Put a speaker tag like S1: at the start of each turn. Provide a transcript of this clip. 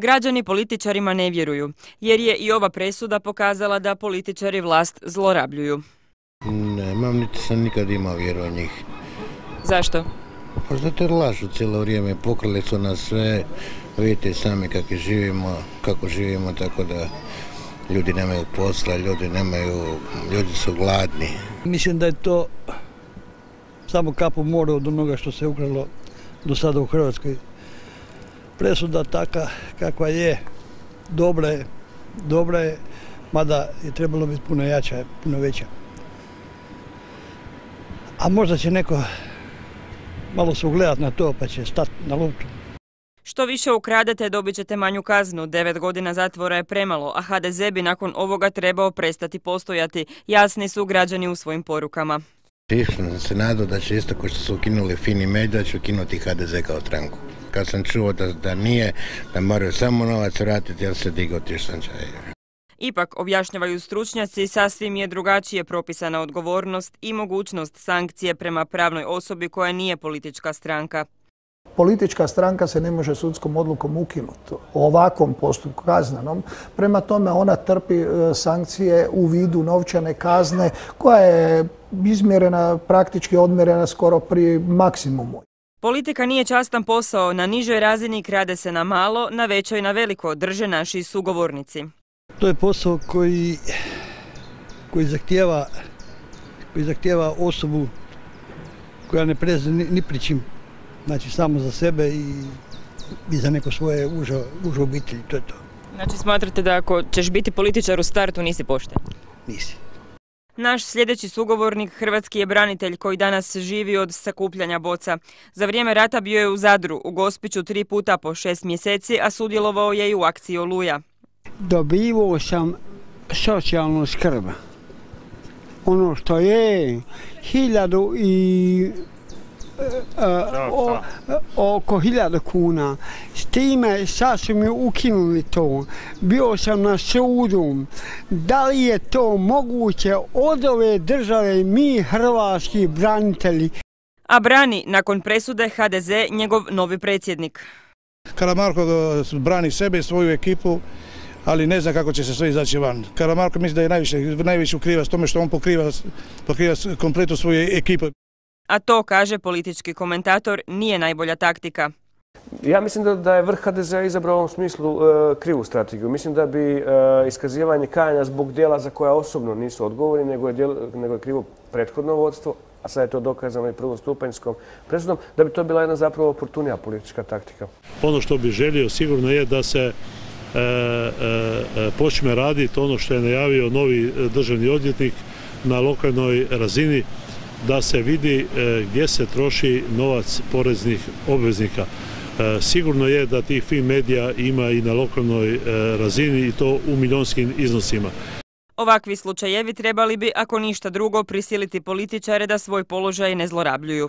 S1: Građani političarima ne vjeruju, jer je i ova presuda pokazala da političari vlast zlorabljuju.
S2: Nemam, niti sam nikad imao vjeru u njih.
S1: Zašto?
S2: Pa zato jer lažu cijelo vrijeme, pokrali su nas sve, vidite sami kako živimo, kako živimo, tako da ljudi nemaju posla, ljudi nemaju, ljudi su gladni.
S3: Mislim da je to samo kap u moru od onoga što se ukralo do sada u Hrvatskoj. Presuda taka kakva je, dobra je, dobra je, mada je trebalo biti puno jača, puno veća. A možda će neko malo se ugledat na to pa će stati na luptu.
S1: Što više ukradete, dobit ćete manju kaznu. Devet godina zatvora je premalo, a HDZ bi nakon ovoga trebao prestati postojati. Jasni su građani u svojim porukama.
S2: Išli se nadao da će isto kao što su ukinuli Fini Media, da će ukinuti HDZ kao stranku. Kad sam čuo da, da nije, da moraju samo novac vratiti, jer se digao tišančaj.
S1: Ipak, objašnjavaju stručnjaci, sasvim je drugačije propisana odgovornost i mogućnost sankcije prema pravnoj osobi koja nije politička stranka.
S4: Politička stranka se ne može sudskom odlukom ukinuti u ovakvom postupku kaznenom. Prema tome ona trpi e, sankcije u vidu novčane kazne koja je izmjerena, praktički odmjerena skoro pri maksimumu.
S1: Politika nije častan posao, na nižoj razini krade se na malo, na većoj na veliko, drže naši sugovornici.
S3: To je posao koji, koji zahtijeva koji zahtijeva osobu koja ne preze ni, ni pri čim. Znači samo za sebe i, i za neko svoje užo, užo obitelji, to je to.
S1: Znači smatrate da ako ćeš biti političar u startu nisi pošten?
S3: Nisi.
S1: Naš sljedeći sugovornik hrvatski je branitelj koji danas živi od sakupljanja boca. Za vrijeme rata bio je u Zadru, u Gospiću tri puta po šest mjeseci, a sudjelovao je i u akciji Oluja.
S5: Dobivao sam socijalnu skrb. Ono što je hiljadu i o, oko hiljadu kuna. S time sad su mi ukinuli to. Bio sam na sudu. Da li je to moguće od ove države mi hrvatski branitelji?
S1: A brani nakon presude HDZ njegov novi predsjednik.
S6: Karamarko e, brani sebe i svoju ekipu, ali ne zna kako će se sve izaći van. Karamarko misli da je najviše, najviše ukriva s tome što on pokriva, pokriva kompletu svoju ekipu.
S1: A to, kaže politički komentator, nije najbolja taktika.
S7: Ja mislim da, da je vrh HDZ-a izabrao u ovom smislu e, krivu strategiju. Mislim da bi e, iskazivanje kajanja zbog dijela za koja osobno nisu odgovorni, nego je, djel- nego je krivo prethodno vodstvo, a sad je to dokazano i prvostupanjskom presudom, da bi to bila jedna zapravo oportunija politička taktika.
S8: Ono što bi želio sigurno je da se e, počne raditi ono što je najavio novi državni odvjetnik na lokalnoj razini, da se vidi e, gdje se troši novac poreznih obveznika. E, Sigurno je da tih film medija ima i na lokalnoj e, razini i to u milijonskim iznosima.
S1: Ovakvi slučajevi trebali bi, ako ništa drugo, prisiliti političare da svoj položaj ne zlorabljuju.